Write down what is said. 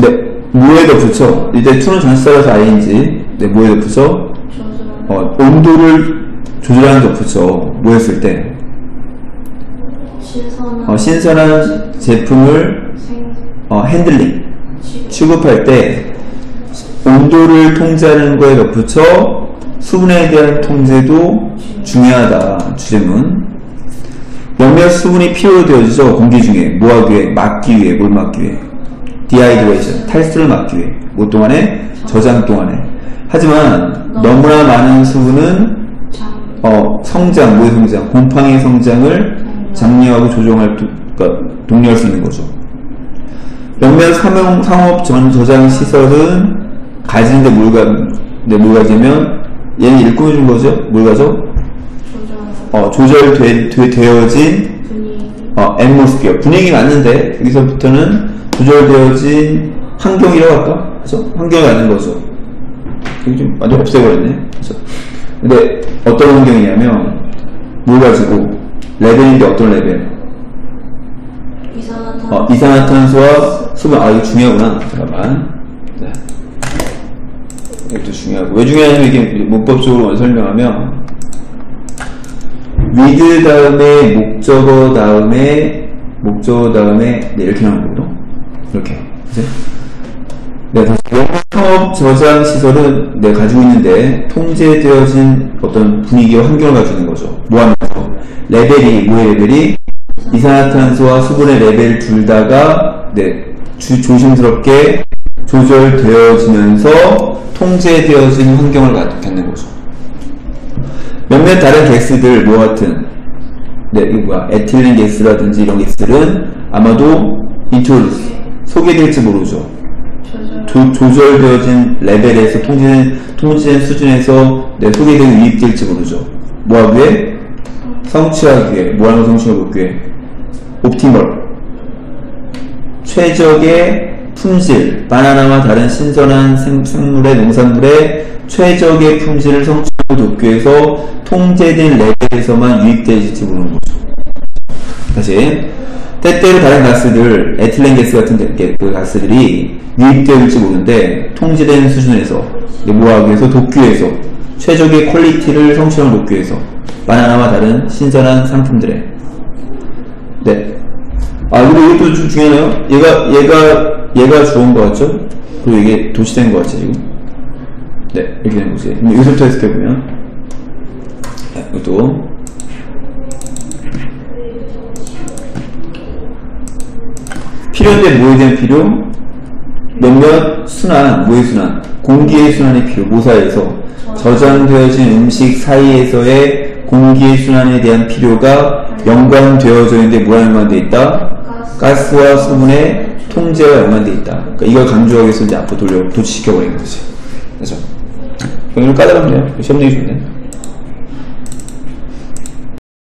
네, 뭐에다 붙여? 이제 to는 전치사라서 ing. 네, 뭐에다 붙여? 어, 온도를 조절하는 데 붙여. 뭐 했을 때? 신선한. 어, 신선한 제품을 생. 어, 핸들링. 취급. 취급할 때 온도를 통제하는 거에 덧붙여 수분에 대한 통제도 중요하다. 주제문. 몇몇 수분이 필요로 되어지죠. 공기 중에 뭐 하기 위해? 막기 위해. 뭘 막기 위해? dehydration. 탈수를 막기 위해. 뭐 동안에? 저장 동안에. 하지만 너무나 많은 수분은 장. 어, 성장, 뭐의 성장? 곰팡이 성장을 장려하고 조정할, 도, 그러니까 독려할 수 있는 거죠. 몇몇 상업, 상업적 저장 시설은 가지는데 뭘 가, 네, 뭘 가지면 얘는 일꾼해 준 거죠? 조절. 어, 조절되, 되, 되어진 분위기. 어, atmosphere. 분위기 맞는데 여기서부터는 조절되어진 환경이라고 할까? 그죠? 환경이 맞는 거죠. 이게 좀 완전 없애버렸네. 그죠? 근데 어떤 환경이냐면 뭘 가지고 레벨인데 어떤 레벨? 이산화탄. 어, 이산화탄소와 수분. 아 이거 중요하구나. 잠깐만. 네. 이것도 중요하고 왜 중요하냐면 이게 문법적으로 설명하면 with 다음에 목적어 다음에 목적어 다음에 네, 이렇게 나오는 거거든. 이렇게. 그치? 네, 다시 영업 저장 시설은 네, 가지고 있는데 통제되어진 어떤 분위기와 환경을 가지고 있는 거죠. 뭐 하면서 레벨이 뭐의 레벨이 이산화탄소와 수분의 레벨 둘 다가 네, 주, 조심스럽게 조절되어지면서 통제되어진 환경을 갖- 갖는 거죠. 몇몇 다른 가스들 뭐 같은 네 이거 뭐야 에틸렌 가스라든지 이런 가스들은 아마도 introduce 소개될지 모르죠. 조, 조절되어진 레벨에서 통제된 통제된 수준에서 네, 소개되고 유입될지 모르죠. 뭐하는 거 성취하기 위해? optimal 최적의 품질 바나나와 다른 신선한 생, 생물의 농산물의 최적의 품질을 성취하고 돕기 위해서 통제된 레벨에서만 유입될지 모르는 거죠. 다시 때때로 다른 가스들 에틸렌 가스 같은 게- 그 가스들이 유입될지 모르는데 통제된 수준에서 이제 뭐 하기 위해서 위해서 최적의 quality를 돕기 위해서 바나나와 다른 신선한 상품들에 네. 아 그리고 이것도 좀 중요하네요. 얘가 얘가 얘가 좋은 거 같죠? 그리고 이게 도치된 거 같죠 지금? 네 이렇게 되는 거지. 그럼 여기서부터 해석해 보면 네, 이것도 필요인데 뭐에 대한 필요? 몇몇 순환, 뭐의 순환? 공기의 순환이 필요, 모사에서 저장되어진 음식 사이에서의 공기의 순환에 대한 필요가 연관되어져 있는데 뭐와 연관되어 있다? 가스. 가스와 수분의 통제와 연관되어 있다. 그러니까 이걸 강조하기 위해서 이제 앞으로 돌려, 도치시켜버린 거지. 그죠? 이걸 까다롭네요. 시험 내기 좋네.